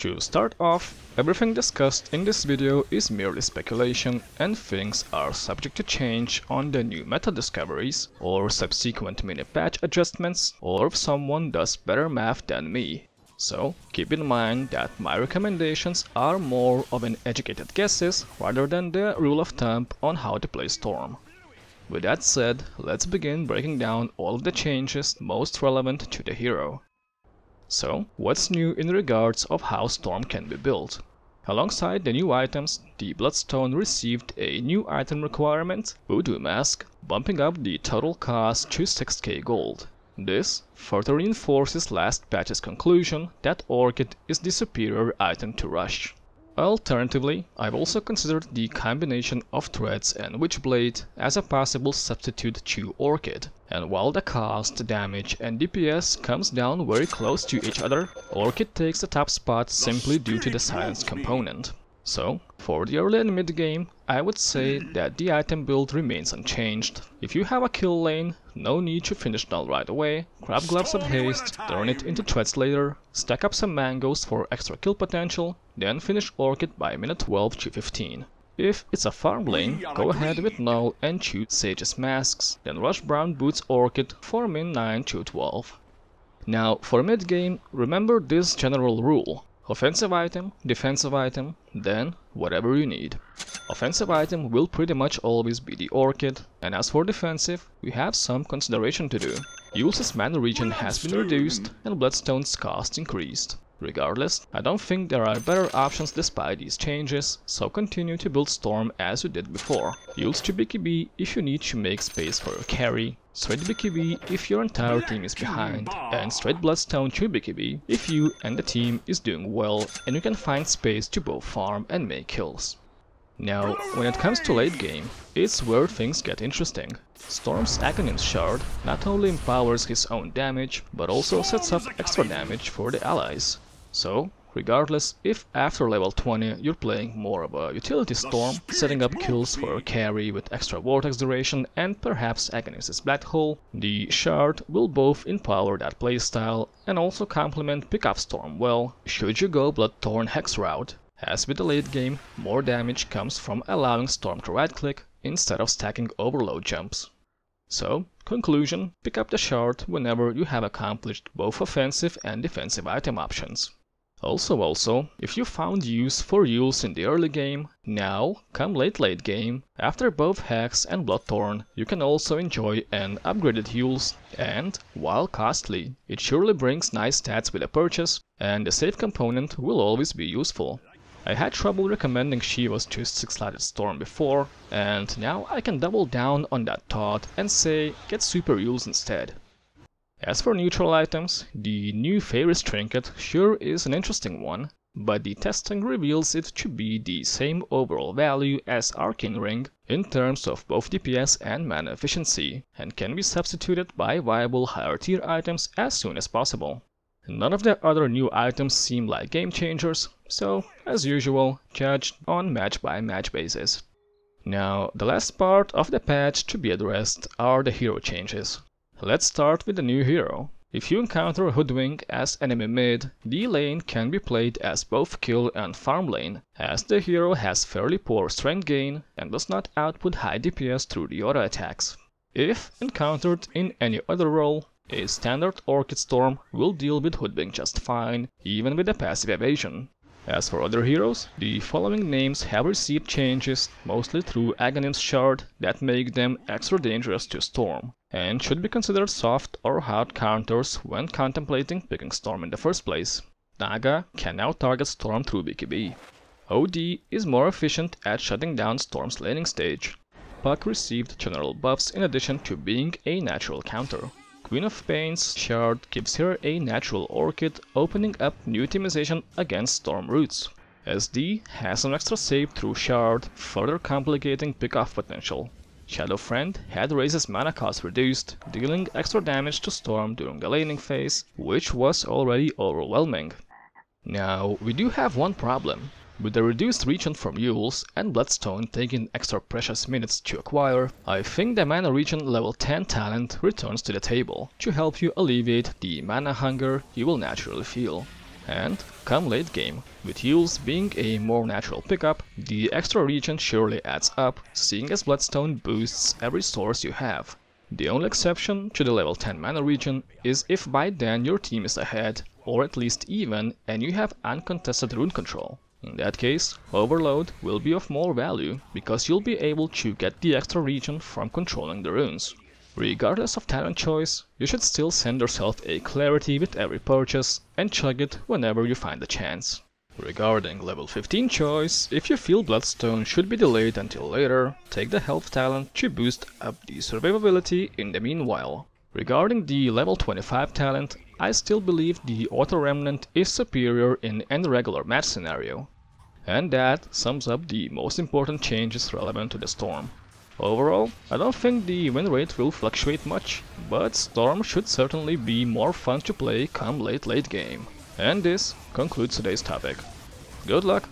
To start off, everything discussed in this video is merely speculation and things are subject to change on the new meta discoveries or subsequent mini patch adjustments or if someone does better math than me. So keep in mind that my recommendations are more of an educated guesses rather than the rule of thumb on how to play Storm. With that said, let's begin breaking down all of the changes most relevant to the hero. So, what's new in regards of how Storm can be built? Alongside the new items, the Bloodstone received a new item requirement, Voodoo Mask, bumping up the total cost to 6k gold. This further reinforces last patch's conclusion that Orchid is the superior item to Rush. Alternatively, I've also considered the combination of Threads and Witchblade as a possible substitute to Orchid, and while the cost, damage and DPS comes down very close to each other, Orchid takes the top spot simply due to the silence component. So, for the early and mid game, I would say that the item build remains unchanged. If you have a kill lane, no need to finish null right away, grab Gloves of Haste, turn it into Threads later, stack up some mangoes for extra kill potential, then finish Orchid by minute 12 to 15. If it's a farm lane, go ahead with Null and choose Sage's Masks, then rush Brown Boots Orchid for min 9 to 12. Now, for mid game, remember this general rule. Offensive item, defensive item, then whatever you need. Offensive item will pretty much always be the Orchid, and as for defensive, we have some consideration to do. Eul's mana regen has been reduced and Bloodstone's cost increased. Regardless, I don't think there are better options despite these changes, so continue to build Storm as you did before. Use BKB if you need to make space for your carry, straight BKB if your entire team is behind, and straight Bloodstone to BKB if you and the team is doing well and you can find space to both farm and make kills. Now, when it comes to late game, it's where things get interesting. Storm's Aghanim's Shard not only empowers his own damage, but also sets up extra damage for the allies. So, regardless if after level 20 you're playing more of a utility storm, setting up kills for a carry with extra vortex duration and perhaps Aghanim's Black Hole, the Shard will both empower that playstyle and also complement pickup storm well should you go Bloodthorn Hex route. As with the late game, more damage comes from allowing Storm to right click instead of stacking overload jumps. So, conclusion, pick up the shard whenever you have accomplished both offensive and defensive item options. Also also, if you found use for Eul's in the early game, now, come late late game, after both Hex and Bloodthorn, you can also enjoy an upgraded Eul's, and, while costly, it surely brings nice stats with a purchase, and the save component will always be useful. I had trouble recommending Shivas to six-sided Storm before, and now I can double down on that thought and say get Super Eul's instead. As for neutral items, the new Fairy's Trinket sure is an interesting one, but the testing reveals it to be the same overall value as Arcane Ring in terms of both DPS and mana efficiency, and can be substituted by viable higher tier items as soon as possible. None of the other new items seem like game changers, so, as usual, judged on match by match basis. Now, the last part of the patch to be addressed are the hero changes. Let's start with the new hero. If you encounter a Hoodwink as enemy mid, the lane can be played as both kill and farm lane, as the hero has fairly poor strength gain and does not output high DPS through the auto attacks. If encountered in any other role, a standard Orchid Storm will deal with Hoodwink just fine, even with a passive evasion. As for other heroes, the following names have received changes, mostly through Aghanim's Shard, that make them extra dangerous to Storm, and should be considered soft or hard counters when contemplating picking Storm in the first place. Naga can now target Storm through BKB. OD is more efficient at shutting down Storm's laning stage. Puck received general buffs in addition to being a natural counter. Queen of Pain's shard gives her a natural orchid, opening up new optimization against storm roots. SD has an extra save through shard, further complicating pick-off potential. Shadow Fiend had Raze's mana cost reduced, dealing extra damage to Storm during the laning phase, which was already overwhelming. Now, we do have one problem. With the reduced regen from Eul's and Bloodstone taking extra precious minutes to acquire, I think the mana regen level 10 talent returns to the table to help you alleviate the mana hunger you will naturally feel. And come late game, with heals being a more natural pickup, the extra regen surely adds up, seeing as Bloodstone boosts every source you have. The only exception to the level 10 mana regen is if by then your team is ahead, or at least even, and you have uncontested rune control. In that case, Overload will be of more value, because you'll be able to get the extra regen from controlling the runes. Regardless of talent choice, you should still send yourself a Clarity with every purchase, and chug it whenever you find the chance. Regarding level 15 choice, if you feel Bloodstone should be delayed until later, take the Health talent to boost up the survivability in the meanwhile. Regarding the level 25 talent, I still believe the Auto Remnant is superior in any regular match scenario. And that sums up the most important changes relevant to the Storm. Overall, I don't think the win rate will fluctuate much, but Storm should certainly be more fun to play come late late game. And this concludes today's topic. Good luck!